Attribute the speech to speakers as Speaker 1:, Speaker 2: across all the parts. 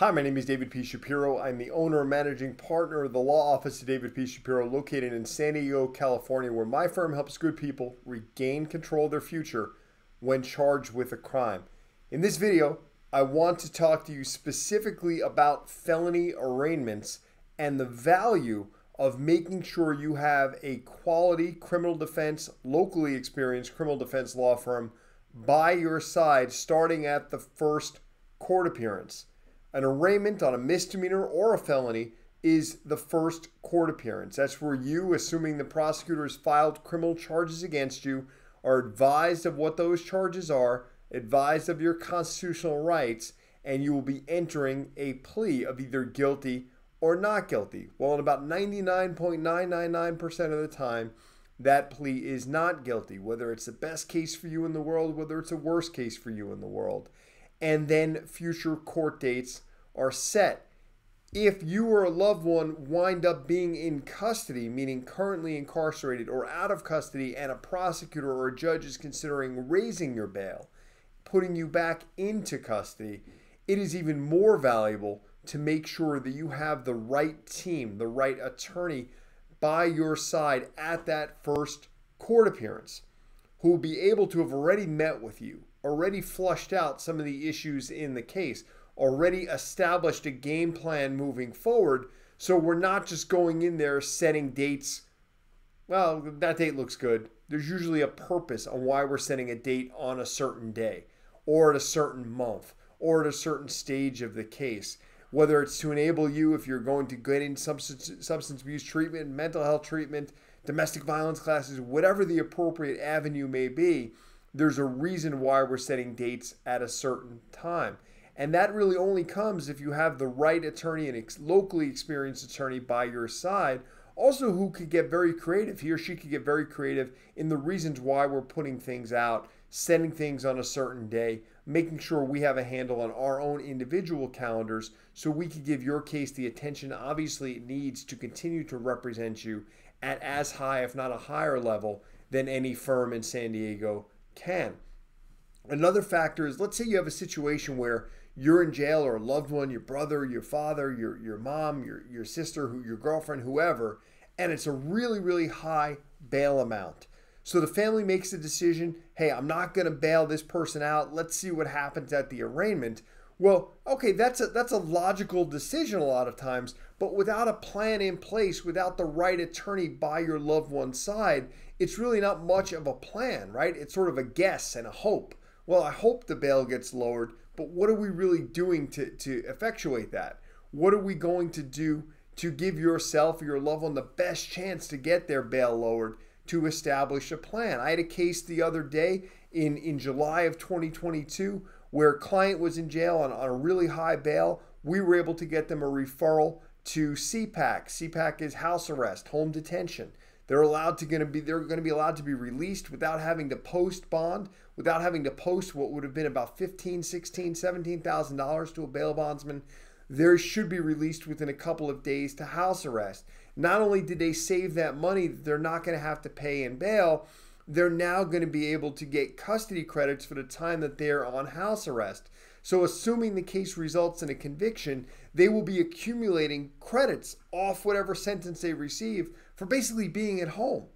Speaker 1: Hi, my name is David P. Shapiro. I'm the owner and managing partner of the law office of David P. Shapiro, located in San Diego, California, where my firm helps good people regain control of their future when charged with a crime. In this video, I want to talk to you specifically about felony arraignments and the value of making sure you have a quality criminal defense, locally experienced criminal defense law firm by your side starting at the first court appearance. An arraignment on a misdemeanor or a felony is the first court appearance. That's where you, assuming the prosecutor has filed criminal charges against you, are advised of what those charges are, advised of your constitutional rights, and you will be entering a plea of either guilty or not guilty. Well, in about 99.999% of the time, that plea is not guilty, whether it's the best case for you in the world, whether it's the worst case for you in the world and then future court dates are set. If you or a loved one wind up being in custody, meaning currently incarcerated or out of custody, and a prosecutor or a judge is considering raising your bail, putting you back into custody, it is even more valuable to make sure that you have the right team, the right attorney by your side at that first court appearance who will be able to have already met with you, already flushed out some of the issues in the case, already established a game plan moving forward. So we're not just going in there setting dates. Well, that date looks good. There's usually a purpose on why we're setting a date on a certain day or at a certain month or at a certain stage of the case. Whether it's to enable you, if you're going to get in substance, substance abuse treatment, mental health treatment, domestic violence classes, whatever the appropriate avenue may be, there's a reason why we're setting dates at a certain time. And that really only comes if you have the right attorney and ex- locally experienced attorney by your side. Also, who could get very creative. He or she could get very creative in the reasons why we're putting things out, setting things on a certain day, making sure we have a handle on our own individual calendars so we could give your case the attention obviously it needs to continue to represent you at as high, if not a higher level, than any firm in San Diego can. Another factor is let's say you have a situation where you're in jail or a loved one, your brother, your father, your, your mom, your, your sister, who, your girlfriend, whoever, and it's a really, really high bail amount. So the family makes the decision hey, I'm not going to bail this person out. Let's see what happens at the arraignment. Well, okay, that's a that's a logical decision a lot of times, but without a plan in place, without the right attorney by your loved one's side, it's really not much of a plan, right? It's sort of a guess and a hope. Well, I hope the bail gets lowered, but what are we really doing to, to effectuate that? What are we going to do to give yourself or your loved one the best chance to get their bail lowered to establish a plan? I had a case the other day in, in July of 2022 where a client was in jail on, on a really high bail. We were able to get them a referral to CPAC. CPAC is house arrest, home detention. They're allowed to going to be they're going to be allowed to be released without having to post bond, without having to post what would have been about 15, 16, 17,000 dollars to a bail bondsman. They should be released within a couple of days to house arrest. Not only did they save that money that they're not going to have to pay in bail, they're now going to be able to get custody credits for the time that they're on house arrest. So, assuming the case results in a conviction, they will be accumulating credits off whatever sentence they receive for basically being at home.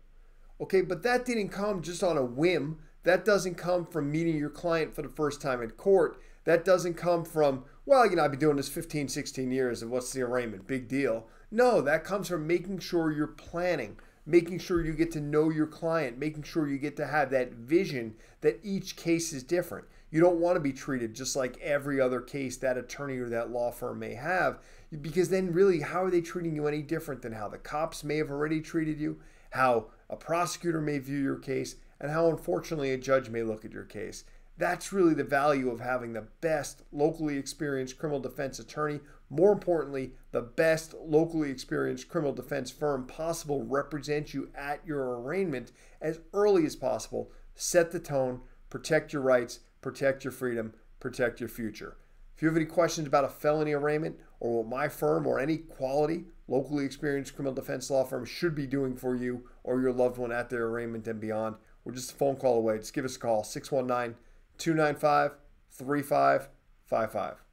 Speaker 1: Okay, but that didn't come just on a whim. That doesn't come from meeting your client for the first time in court. That doesn't come from, well, you know, I've been doing this 15, 16 years, and what's the arraignment? Big deal. No, that comes from making sure you're planning, making sure you get to know your client, making sure you get to have that vision that each case is different. You don't want to be treated just like every other case that attorney or that law firm may have, because then really, how are they treating you any different than how the cops may have already treated you, how a prosecutor may view your case, and how unfortunately a judge may look at your case? That's really the value of having the best locally experienced criminal defense attorney. More importantly, the best locally experienced criminal defense firm possible represents you at your arraignment as early as possible. Set the tone, protect your rights, protect your freedom, protect your future. If you have any questions about a felony arraignment or what my firm or any quality, locally experienced criminal defense law firm should be doing for you or your loved one at their arraignment and beyond, we're just a phone call away. Just give us a call, 619 295 3555.